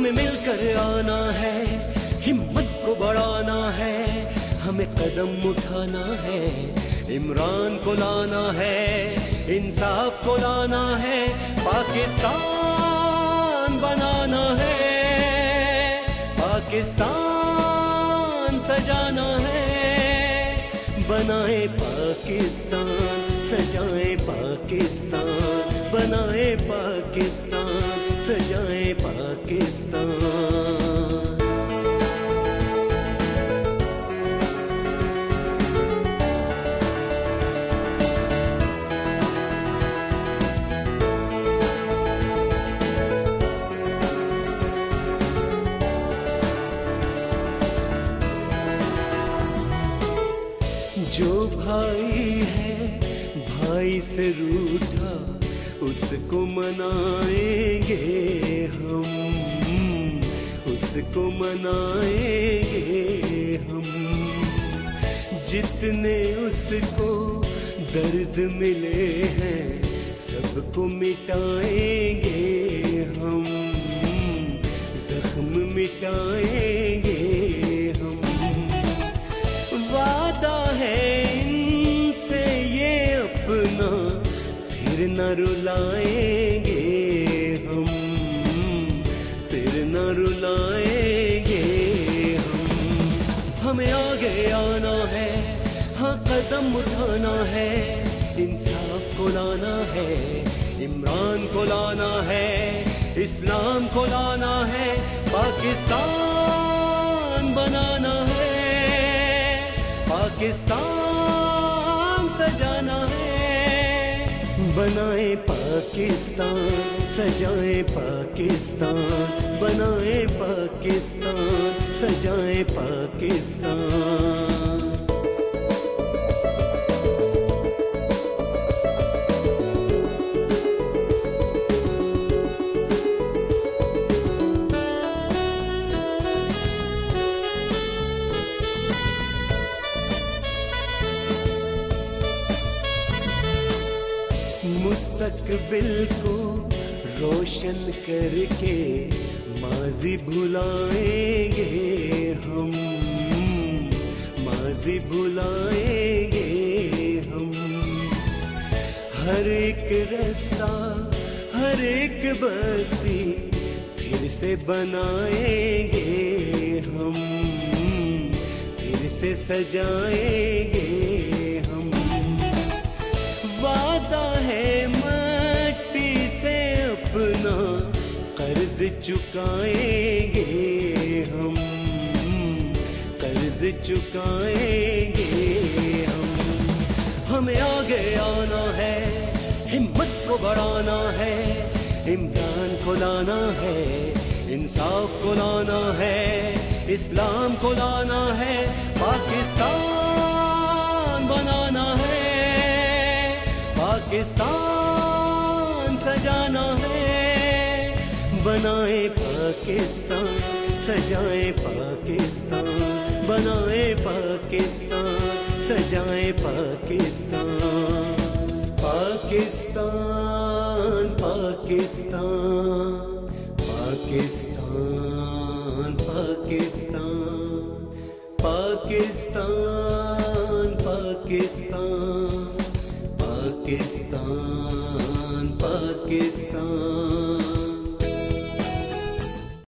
हमें मिलकर आना है, हिम्मत को बढ़ाना है, हमें कदम उठाना है, इमरान को लाना है, इंसाफ को लाना है, पाकिस्तान बनाना है, पाकिस्तान सजाना है बनाए पाकिस्तान सजाए पाकिस्तान बनाए पाकिस्तान सजाए पाकिस्तान। जो भाई है, भाई से रूठा, उसको मनाएँगे हम। उसको मनाएँगे हम। जितने उसको दर्द मिले हैं, सबको मिटाएँगे न रुलाएँगे हम। फिर न रुलाएँगे हम। हमें आगे आना है हाँ कदम उठाना है। इंसाफ को लाना है, इमरान को लाना है, इस्लाम को लाना है, पाकिस्तान बनाना है। पाकिस्तान सजाना है। बनाए पाकिस्तान सजाए पाकिस्तान बनाए पाकिस्तान सजाए पाकिस्तान। मुस्तकबिल को रोशन करके माजी भुलाएँगे हम। माजी भुलाएँगे हम। हर एक रास्ता, हर एक बस्ती फिर से बनाएँगे हम। फिर से सजाएँगे चुकाएँगे हम, कर्ज चुकाएँगे हम। हमें आगे आना है, हिम्मत को बढ़ाना है इमरान को लाना है, इंसाफ को लाना है, इस्लाम को लाना है, पाकिस्तान बनाना है, पाकिस्तान सजाना है। बनाए पाकिस्तान, सजाए पाकिस्तान, बनाए पाकिस्तान, सजाए पाकिस्तान। पाकिस्तान पाकिस्तान पाकिस्तान पाकिस्तान। पाकिस्तान पाकिस्तान पाकिस्तान पाकिस्तान।